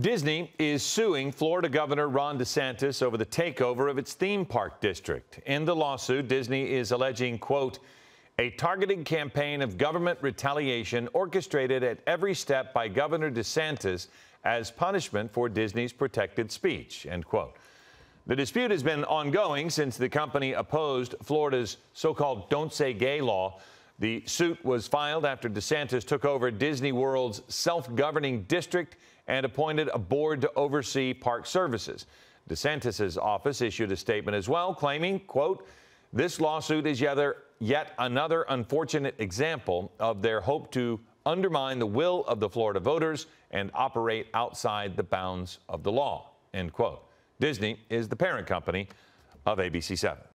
Disney is suing Florida Governor Ron DeSantis over the takeover of its theme park district. In the lawsuit, Disney is alleging, quote, a targeted campaign of government retaliation orchestrated at every step by Governor DeSantis as punishment for Disney's protected speech, end quote. The dispute has been ongoing since the company opposed Florida's so-called Don't Say Gay law. The suit was filed after DeSantis took over Disney World's self-governing district and appointed a board to oversee park services. DeSantis' office issued a statement as well, claiming, quote, this lawsuit is yet another unfortunate example of their hope to undermine the will of the Florida voters and operate outside the bounds of the law, end quote. Disney is the parent company of ABC7.